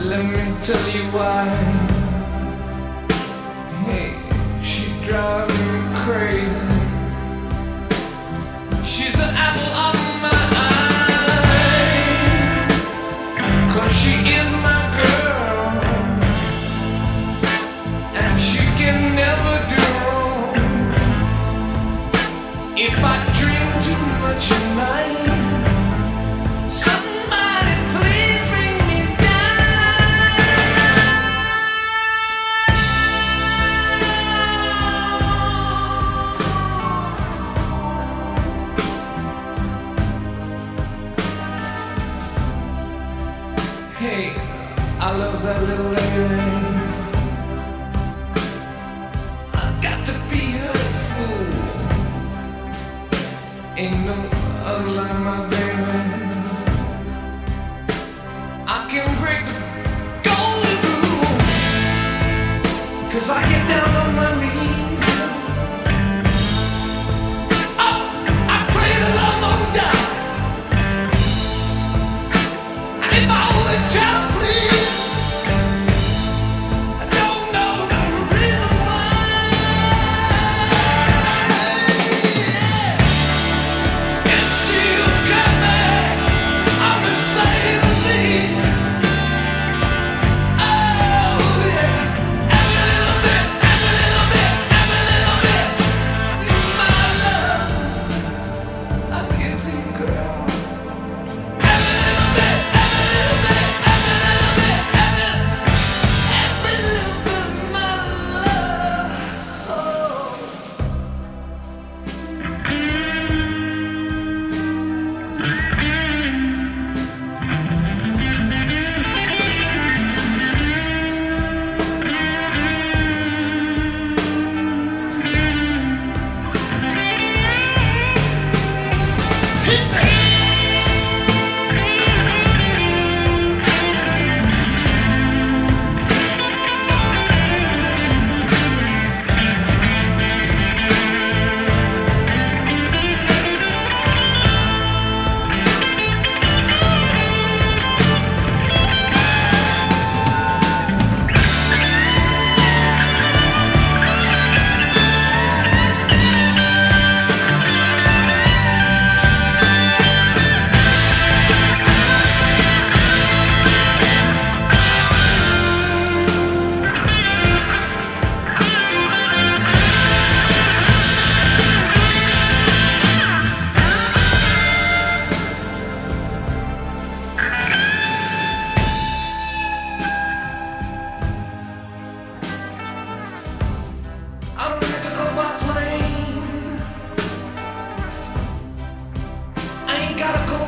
Let me tell you why. Hey, she drives me crazy. Cause I get down gotta go